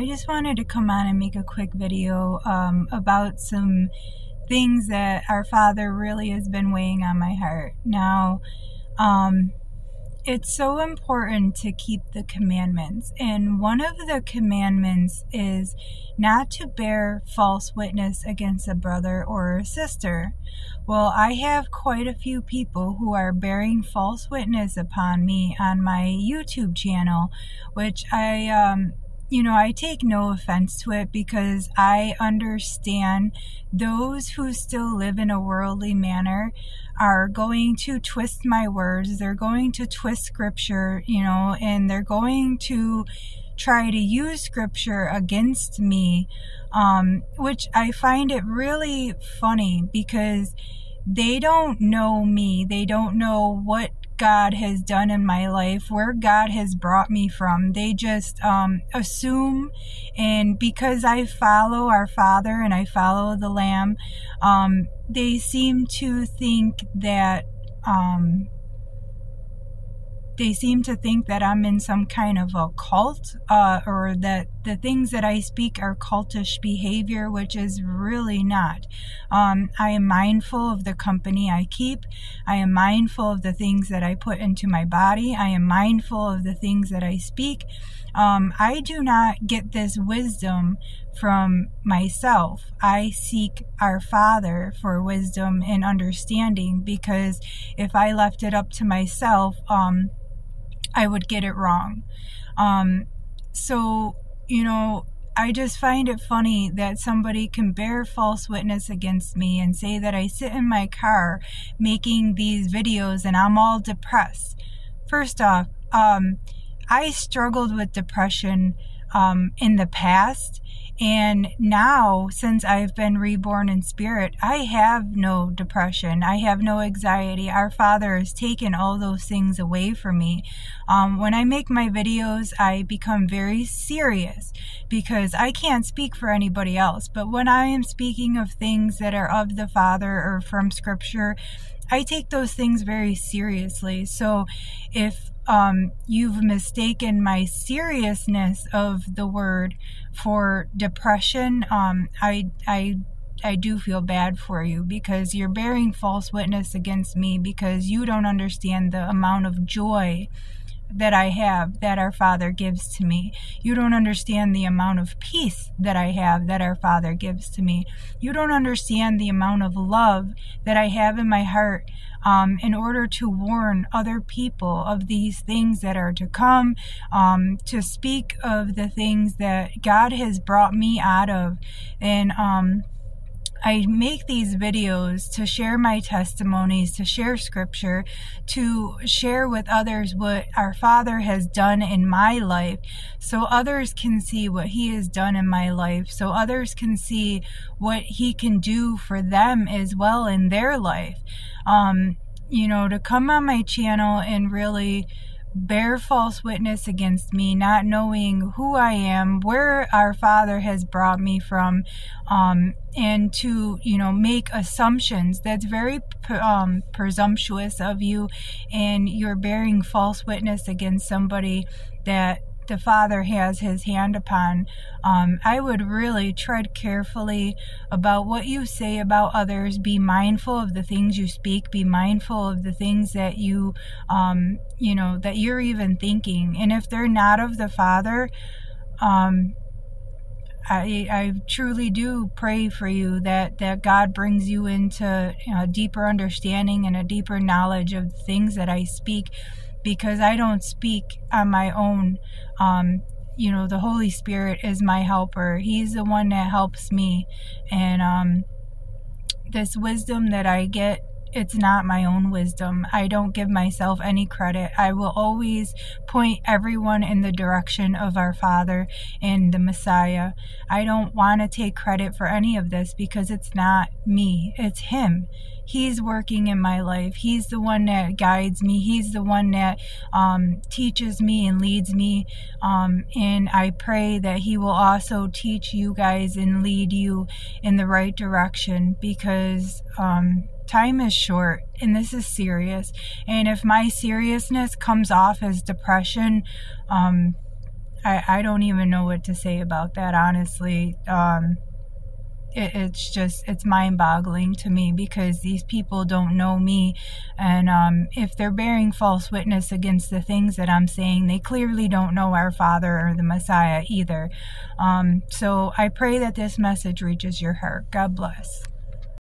I just wanted to come on and make a quick video um, about some things that our Father really has been weighing on my heart. Now, um, it's so important to keep the commandments. And one of the commandments is not to bear false witness against a brother or a sister. Well, I have quite a few people who are bearing false witness upon me on my YouTube channel, which I um, you know, I take no offense to it because I understand those who still live in a worldly manner are going to twist my words. They're going to twist scripture, you know, and they're going to try to use scripture against me, um, which I find it really funny because they don't know me. They don't know what God has done in my life, where God has brought me from. They just um, assume, and because I follow our Father and I follow the Lamb, um, they seem to think that. Um, they seem to think that I'm in some kind of a cult, uh, or that the things that I speak are cultish behavior, which is really not. Um, I am mindful of the company I keep. I am mindful of the things that I put into my body. I am mindful of the things that I speak. Um, I do not get this wisdom from myself. I seek our Father for wisdom and understanding because if I left it up to myself, um, I would get it wrong. Um, so, you know, I just find it funny that somebody can bear false witness against me and say that I sit in my car making these videos and I'm all depressed. First off, um, I struggled with depression um, in the past and now, since I've been reborn in spirit, I have no depression. I have no anxiety. Our Father has taken all those things away from me. Um, when I make my videos, I become very serious because I can't speak for anybody else. But when I am speaking of things that are of the Father or from Scripture, I take those things very seriously. So if um, you've mistaken my seriousness of the word for depression, um, I, I, I do feel bad for you because you're bearing false witness against me because you don't understand the amount of joy that I have that our Father gives to me. You don't understand the amount of peace that I have that our Father gives to me. You don't understand the amount of love that I have in my heart um, in order to warn other people of these things that are to come, um, to speak of the things that God has brought me out of. And, um, I make these videos to share my testimonies, to share scripture, to share with others what our Father has done in my life so others can see what He has done in my life, so others can see what He can do for them as well in their life. Um, you know, to come on my channel and really bear false witness against me, not knowing who I am, where our Father has brought me from, um, and to, you know, make assumptions. That's very um, presumptuous of you, and you're bearing false witness against somebody that the Father has his hand upon, um, I would really tread carefully about what you say about others. Be mindful of the things you speak. Be mindful of the things that you, um, you know, that you're even thinking. And if they're not of the Father, um, I, I truly do pray for you that, that God brings you into a deeper understanding and a deeper knowledge of the things that I speak because I don't speak on my own. Um, you know, the Holy Spirit is my helper. He's the one that helps me. And um, this wisdom that I get, it's not my own wisdom. I don't give myself any credit. I will always point everyone in the direction of our Father and the Messiah. I don't want to take credit for any of this because it's not me, it's Him. He's working in my life. He's the one that guides me. He's the one that um, teaches me and leads me. Um, and I pray that He will also teach you guys and lead you in the right direction because um, time is short and this is serious. And if my seriousness comes off as depression, um, I, I don't even know what to say about that, honestly. Um, it, it's just it's mind-boggling to me because these people don't know me and um, if they're bearing false witness against the things that i'm saying they clearly don't know our father or the messiah either um, so i pray that this message reaches your heart god bless